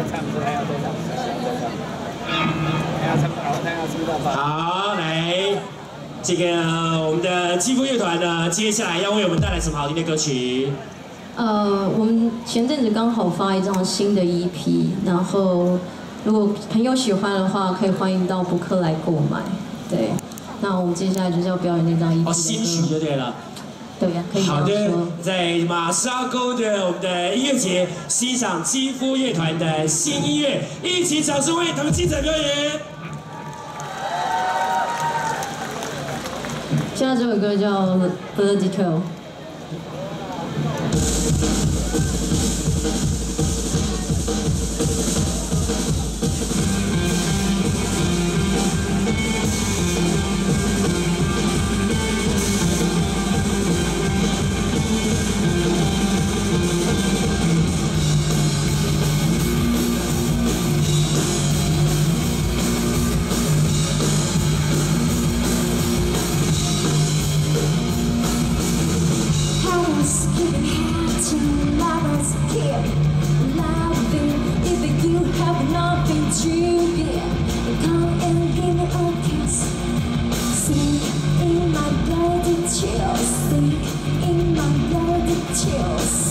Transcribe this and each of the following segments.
再唱，还要再唱，再唱，还要唱，还要唱到吧。好，来，这个我们的肌肤乐团呢，接下来要为我们带来什么好听的歌曲？呃，我们前阵子刚好发一张新的 EP，然后如果朋友喜欢的话，可以欢迎到博客来购买。对，那我们接下来就是要表演那张 EP 哦，新曲就对了。好的。，在马沙沟的我们的音乐节欣赏肌肤乐团的新音乐，一起掌声欢迎他们精彩表演。现在这首歌叫《The Detail》。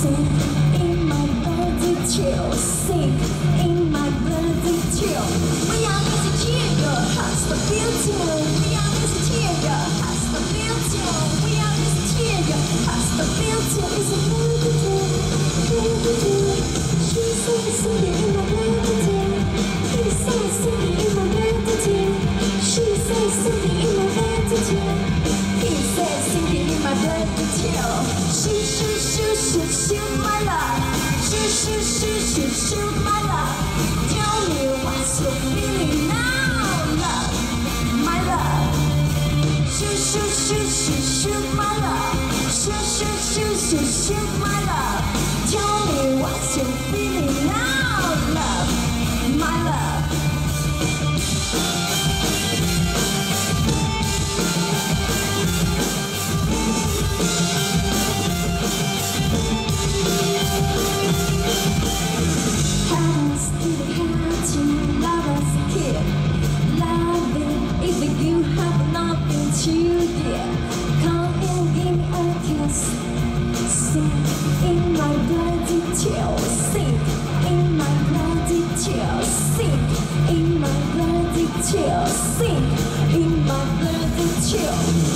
Sick in my body chill, sick in my body chill. We are the to your hearts for beauty. Shoot, shoot, shoot my love Shoot, shoot, shoot, shoot, shoot my love Tell me what's your feeling now, love My love Shoot, shoot, shoot, shoot, shoot my love Shoot, shoot, shoot, shoot, shoot my love Sink in my bloody Sink in my bloody Sink in my bloody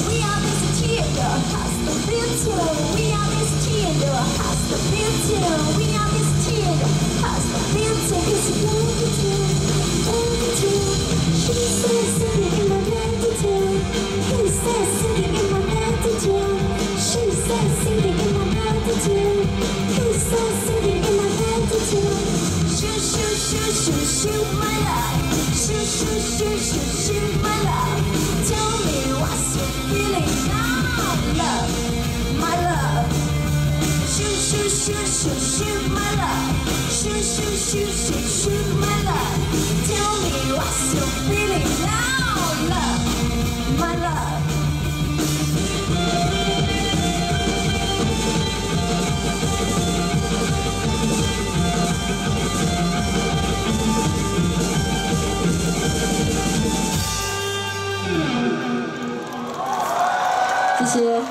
We are this tear, has the beauty We are this tear, Shoot, shoot, shoot, my love Shoot, shoot, shoot, shoot, shoot my love Tell me what's your feeling now, love My love Shoot, shoot, shoot, shoot, shoot my love Shoot, shoot, shoot, shoot, shoot my love Tell me what's your feeling now, 一些。